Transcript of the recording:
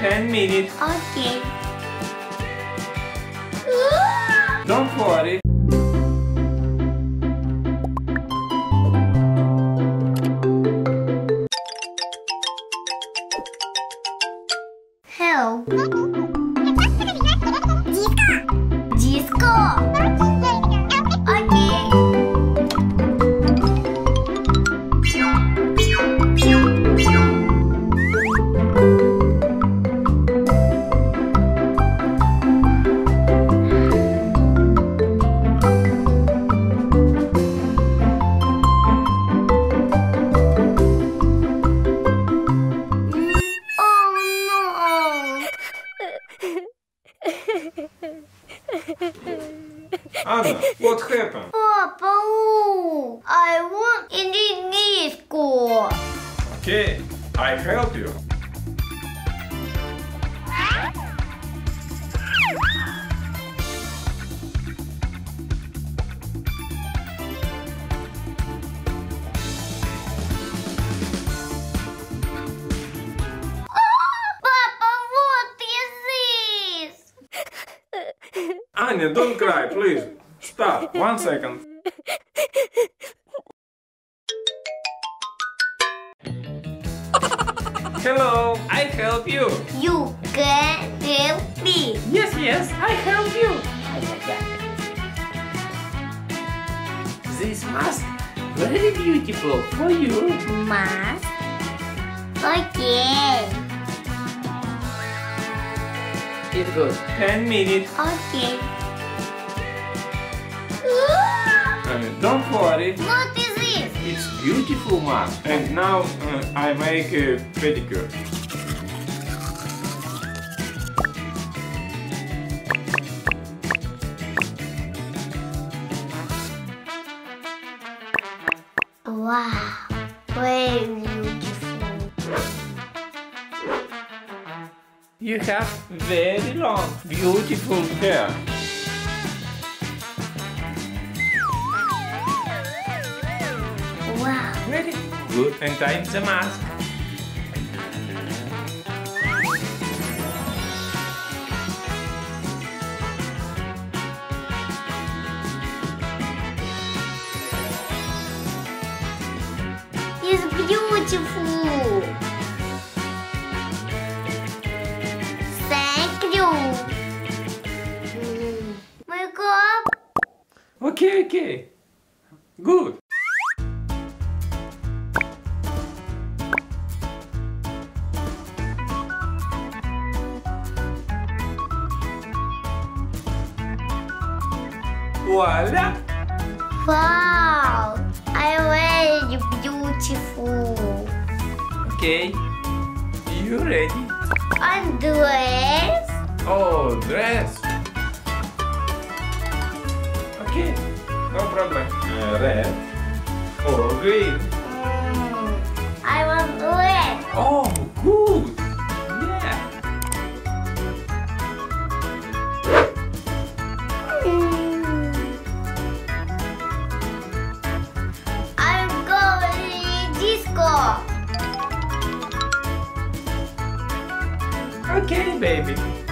10 minutes. Okay. Don't worry. Help. Anna, what happened? Papa, I want in the disco. Okay, I help you. Anya, don't cry, please. Stop. One second. Hello, I help you. You can help me. Yes, yes, I help you. This mask very beautiful for you. Mask. Okay. It goes 10 minutes. Okay. Don't What is this? it's beautiful mask. And now uh, I make a pedicure. Wow. Very beautiful. You have very long, beautiful hair. Good. And time the mask. It's beautiful. Thank you. Mm. Makeup. Okay, okay. Good. Voila! Wow. I very beautiful. Okay. You ready? And dress. Oh, dress. Okay, no problem. Uh, red or green. Okay, baby.